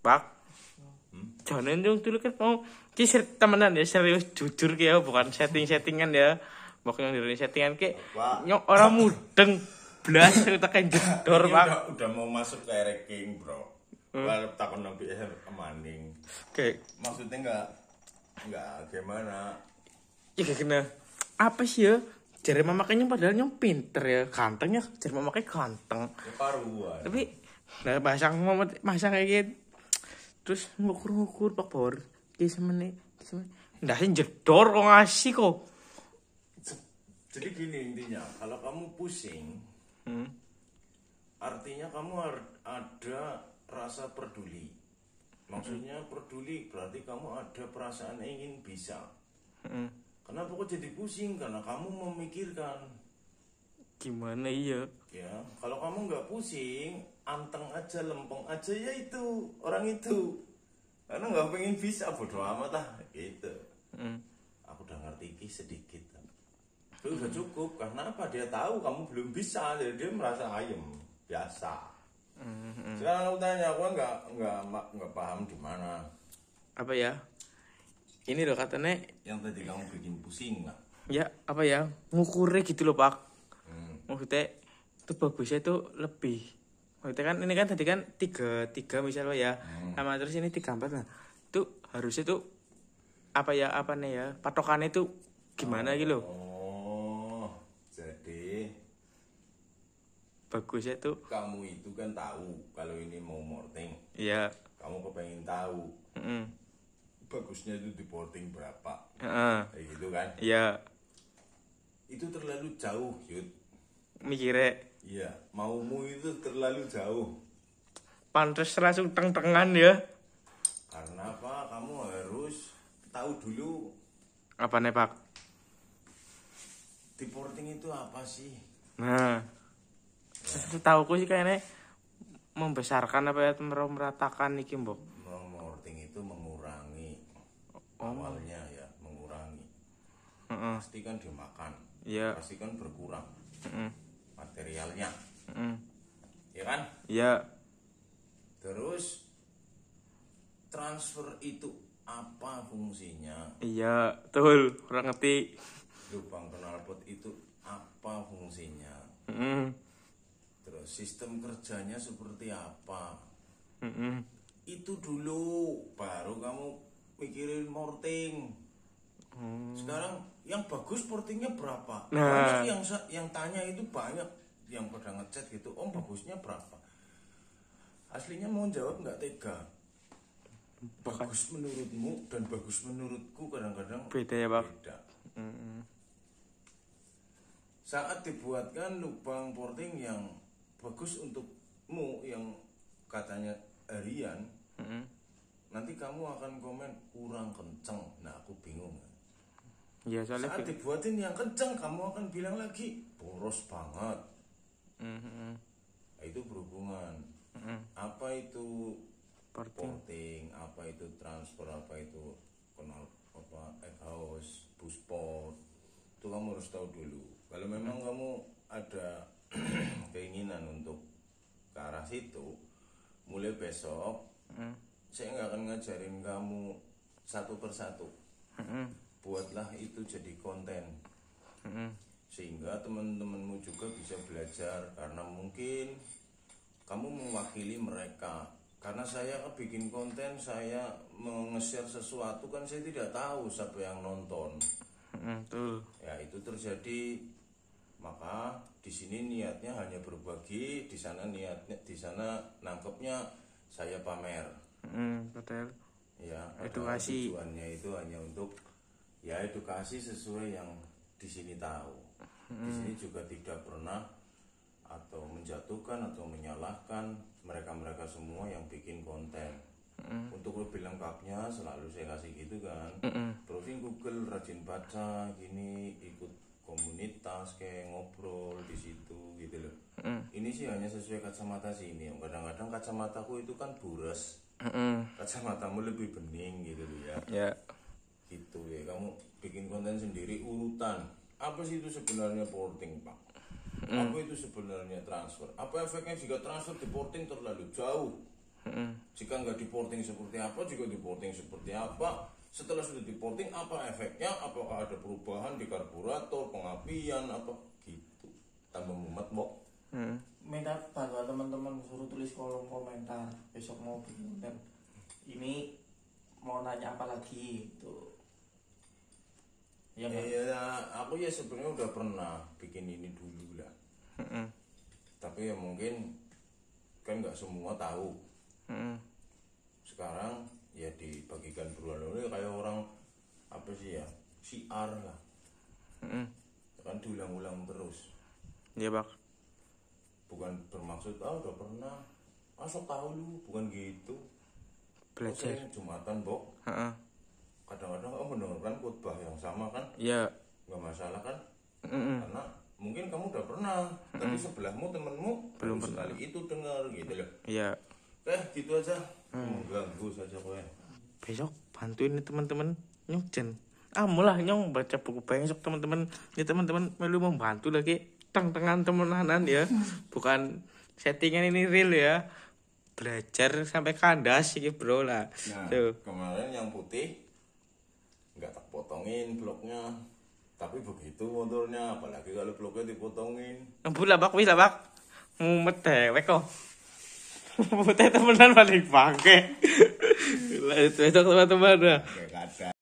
Pak. Jangan dong dulu kan mau ki ser- temenan ya serius jujur ya bukan setting-settingan ya. Bukan dari settingan Pak. nyok orang mudeng blas tekan jedor, Ini Pak. udah, udah mau masuk ke ranking bro kalau takon nabi maning Kayak maksudnya nggak nggak gimana ya kayak kena apa sih ya? Jari mama kayaknya padahal nyong pinter ya, ganteng ya. Jari mama kayak ganteng. keparuan Tapi nah bahasa ngomong masa kayak gitu. Terus ngukur-ngukur Pak Bor. Ki semene, ki semene. Sih jedor kok ngasih kok. jadi gini intinya kalau kamu pusing Hmm. artinya kamu ada rasa peduli maksudnya peduli berarti kamu ada perasaan ingin bisa Hmm. kenapa kok jadi pusing karena kamu memikirkan Gimana iya? ya kalau kamu nggak pusing anteng aja lempeng aja ya itu orang itu. Karena nggak pengen bisa bodo amat lah gitu. Hmm. aku udah ngerti iki sedikit. Itu udah cukup karena apa? Dia tahu kamu belum bisa jadi dia merasa ayem biasa. Sekarang aku tanya aku kan nggak nggak nggak paham di mana. Apa ya? Ini loh katanya yang tadi kamu bikin pusing nggak? Ya apa ya? Ngukurnya gitu loh Pak. Hmm. Maksudnya itu bagusnya itu lebih. Maksudnya kan ini kan tadi kan tiga tiga misalnya ya, sama terus ini tiga empat nah. Itu harusnya tuh apa ya apa nih ya patokannya itu gimana gitu loh. oh jadi Bagusnya tuh kamu itu kan tahu kalau ini mau morting. Ya kamu kepengen tahu. Mm, bagusnya itu di porting berapa? Heeh, kayak gitu kan? Ya itu terlalu jauh Yud mikirnya iya maumu itu terlalu jauh pantas langsung teng-tengan ya. karena apa kamu harus tahu dulu Apa nih Pak? di porting itu apa sih Nah, tahu sih kayaknya membesarkan apa ya meratakan iki mbok. porting itu mengurangi Oh. awalnya ya mengurangi Heeh. pasti kan dimakan Iya. pasti kan berkurang Heeh. Materialnya Heeh. ya kan Iya. terus transfer itu apa fungsinya Iya, betul. Kurang ngerti. lubang knalpot itu apa fungsinya Heeh. terus sistem kerjanya seperti apa Heeh. itu dulu baru kamu mikirin morting sekarang yang bagus portingnya berapa Nah. banyak yang yang tanya itu banyak yang pada ngechat gitu om bagusnya berapa aslinya mau jawab nggak tega bagus menurutmu dan bagus menurutku kadang-kadang Beda ya, Pak. beda Heeh. saat dibuatkan lubang porting yang bagus untukmu yang katanya harian Heeh. nanti kamu akan komen kurang kenceng nah aku bingung Iya, soalnya saat dibuatin yang kenceng kamu akan bilang lagi boros banget Nah, itu berhubungan Heeh. apa itu Porting. porting apa itu transfer apa itu kenal apa house busport itu kamu harus tahu dulu kalau memang kamu ada keinginan untuk ke arah situ mulai besok Heeh. saya nggak akan ngajarin kamu satu persatu Heeh. buatlah itu jadi konten Heeh. Sehingga teman-temanmu juga bisa belajar karena mungkin kamu mewakili mereka karena saya bikin konten saya meng-share sesuatu kan saya tidak tahu siapa yang nonton Betul. ya itu terjadi maka di sini niatnya hanya berbagi di sana niatnya di sana nangkepnya saya pamer betul. ya Edukasi. tujuannya itu hanya untuk ya edukasi sesuai yang di sini tahu di sini juga tidak pernah atau menjatuhkan atau menyalahkan mereka-mereka semua yang bikin konten. Untuk lebih lengkapnya selalu saya kasih gitu kan. Heeh. browsing Google rajin baca gini ikut komunitas kayak ngobrol di situ gitu loh. Heeh. ini sih hanya sesuai kacamata sini. Kadang-kadang kacamataku itu kan buras. Heeh. kacamatamu lebih bening gitu loh ya. Ya. gitu ya. Kamu bikin konten sendiri urutan apa sih itu sebenarnya porting pak. Apa itu sebenarnya transfer. Apa efeknya jika transfer di porting terlalu jauh? Heeh. jika nggak diporting seperti apa juga diporting seperti apa? Setelah sudah diporting apa efeknya? Apakah ada perubahan di karburator pengapian apa? Gitu. Tambah mumet bok Hmm. minta bantuan teman-teman suruh tulis kolom komentar besok mau bikin konten ini mau nanya apa lagi gitu. Ya nggak? Ya aku ya sebenarnya udah pernah bikin ini dulu lah Mm-mm. tapi ya mungkin kan nggak semua tahu Mm-mm. sekarang ya dibagikan berulang ini kayak orang apa sih ya siar lah Mm-mm. kan diulang-ulang terus Iya bak. bukan bermaksud ah udah pernah asal tahu lu bukan gitu Belajar. Jumatan bok kadang-kadang kamu mendengarkan khutbah yang sama kan Iya. Nggak masalah kan Mm-mm. karena mungkin kamu udah pernah tapi sebelahmu temenmu Belum baru sekali itu dengar gitu loh Iya. eh gitu aja mengganggu saja kowe Besok bantuin nih teman-teman nyucen. Ah mulah nyong baca buku besok teman-teman. Ini teman-teman melu membantu lagi teng-tengan temenanan ya. Bukan settingan ini real ya. Belajar sampai kandas sih bro lah. nah Tuh. kemarin yang putih nggak tak potongin bloknya tapi begitu motornya apalagi kalau bloknya dipotongin Ngebut lah bak, wis lah bak. Mumet dewek kok. Putih temenan paling bangke. Lah itu teman-teman.